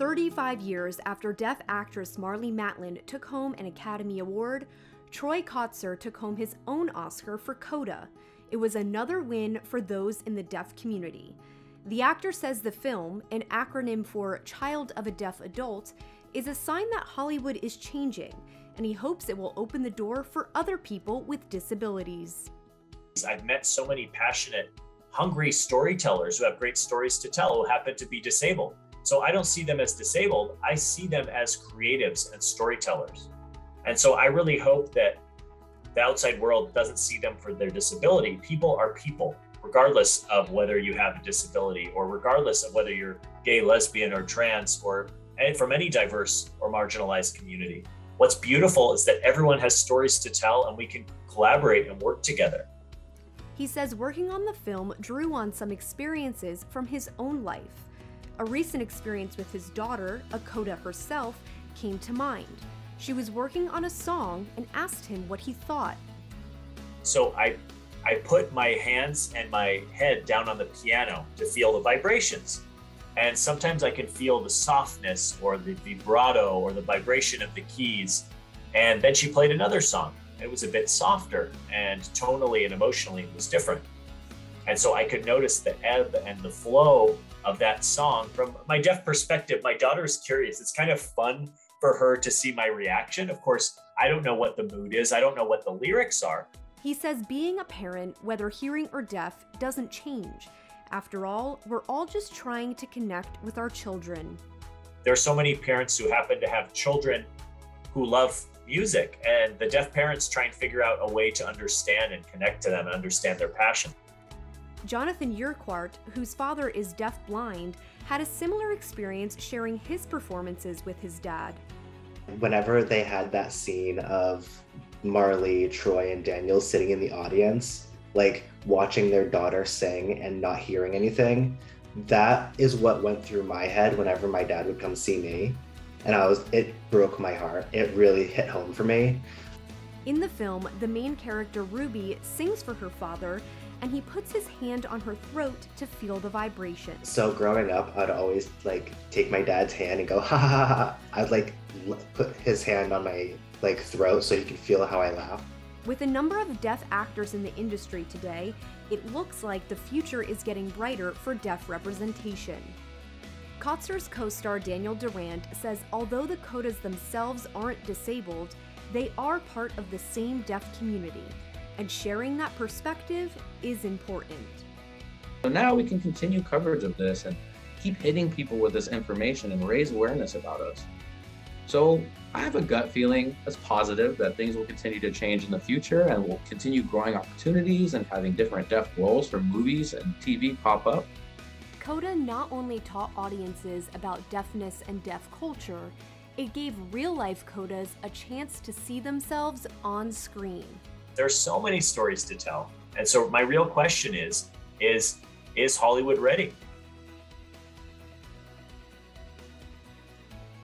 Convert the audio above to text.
35 years after deaf actress Marlee Matlin took home an Academy Award, Troy Kotsur took home his own Oscar for Coda. It was another win for those in the deaf community. The actor says the film, an acronym for Child of a Deaf Adult, is a sign that Hollywood is changing, and he hopes it will open the door for other people with disabilities. I've met so many passionate, hungry storytellers who have great stories to tell who happen to be disabled. So I don't see them as disabled, I see them as creatives and storytellers. And so I really hope that the outside world doesn't see them for their disability. People are people, regardless of whether you have a disability or regardless of whether you're gay, lesbian, or trans, or from any diverse or marginalized community. What's beautiful is that everyone has stories to tell and we can collaborate and work together. He says working on the film drew on some experiences from his own life. A recent experience with his daughter, a Coda herself, came to mind. She was working on a song and asked him what he thought. So I I put my hands and my head down on the piano to feel the vibrations. And sometimes I can feel the softness or the vibrato or the vibration of the keys. And then she played another song. It was a bit softer and tonally and emotionally it was different. And so I could notice the ebb and the flow of that song from my deaf perspective. My daughter is curious. It's kind of fun for her to see my reaction. Of course, I don't know what the mood is, I don't know what the lyrics are. He says being a parent, whether hearing or deaf, doesn't change. After all, we're all just trying to connect with our children. There are so many parents who happen to have children who love music, and the deaf parents try and figure out a way to understand and connect to them and understand their passion. Jonathan Urquhart, whose father is deaf-blind, had a similar experience sharing his performances with his dad. Whenever they had that scene of Marlee, Troy, and Daniel sitting in the audience, like watching their daughter sing and not hearing anything, that is what went through my head whenever my dad would come see me. And I was, it broke my heart. It really hit home for me. In the film, the main character Ruby sings for her father and he puts his hand on her throat to feel the vibration. So growing up, I'd always like take my dad's hand and go ha ha ha. ha. I'd like put his hand on my like throat so he could feel how I laugh. With a number of deaf actors in the industry today, it looks like the future is getting brighter for deaf representation. Kotsur's co-star Daniel Durant says although the Codas themselves aren't disabled, they are part of the same deaf community and sharing that perspective is important. So now we can continue coverage of this and keep hitting people with this information and raise awareness about us. So I have a gut feeling that's positive that things will continue to change in the future and we'll continue growing opportunities and having different deaf roles for movies and TV pop up. Coda not only taught audiences about deafness and deaf culture, it gave real life Codas a chance to see themselves on screen. There's so many stories to tell. And so my real question is, is, is Hollywood ready?